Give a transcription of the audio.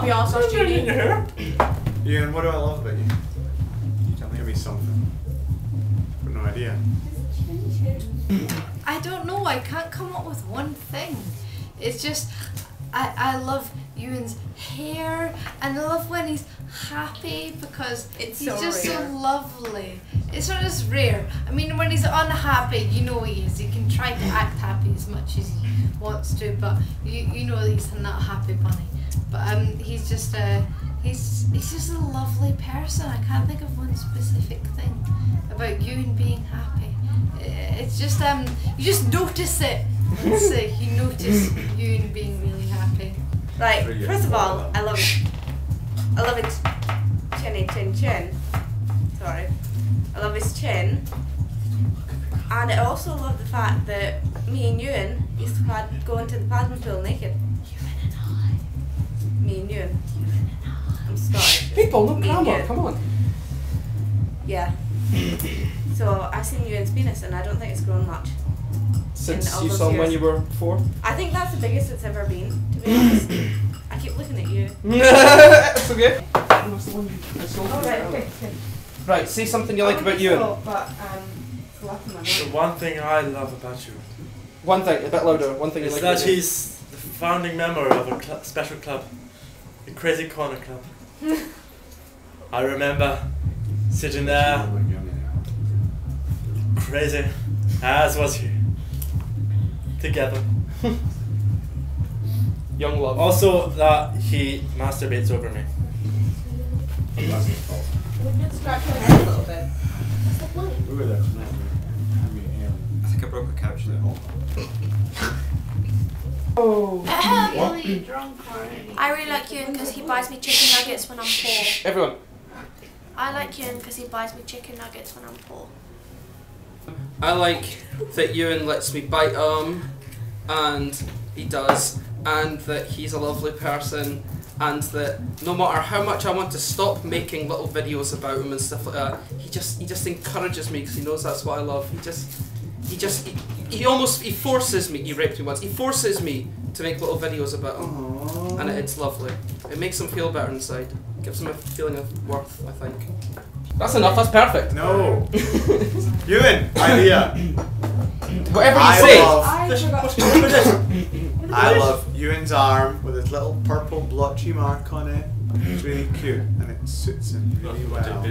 I'll be honest with in you. your hair. Iain, what do I love about you? Tell me. Give me something. I've got no idea. I don't know. I can't come up with one thing. It's just I I love Euan's hair and I love when he's happy because It's he's so just rare. so lovely. It's not just rare. I mean, when he's unhappy, you know he is. He can try to act happy as much as he wants to, but you you know that he's not a happy bunny. But um, he's just a he's he's just a lovely person. I can't think of one specific thing about Euan being happy. Uh, It's just um, you just notice it. Let's say you notice Euan being really Right, first of all, I love it. I love his chinny eh, chin chin. Sorry. I love his chin. And I also love the fact that me and Euan used to pad- go into the plasma pool naked. Me and Euan. I'm Scottish. People, look, Me grammar. and Come on. Yeah. So I've seen Euan's penis and I don't think it's grown much. Since you saw him when you were four. I think that's the biggest it's ever been, to be honest. I keep looking at you. it's okay. What's the one you I sold you Alright, earlier? okay, okay. Right, say something you like about you. But, um, it's laughing my The one thing I love about you One thing, a bit louder. One thing you is like that about Euan. he's the founding member of a cl- special club, the Crazy Corner Club. I remember sitting there, crazy, as was you, together. Young love. Also, that he masturbates over me. Scratch my head a little bit. We were there tonight. I think I broke a couch there. Oh. really drunk already. I really like Euan because he buys me chicken nuggets when I'm poor. Everyone. I like Euan because he buys me chicken nuggets when I'm poor. I like that Euan lets me bite him, and he does, and that he's a lovely person, and that no matter how much I want to stop making little videos about him and stuff like that, he just he just encourages me because he knows that's what I love. He just he just he, he almost he forces me. He raped me once. He forces me to make little videos about him, and it, it's lovely. It makes him feel better inside. Gives him a feeling of worth. I think. That's enough. That's perfect. No. Euan, idea. Whatever you I say. love. I forgot. I love Euan's arm with his little purple blotchy mark on it. It's really cute and it suits him really well.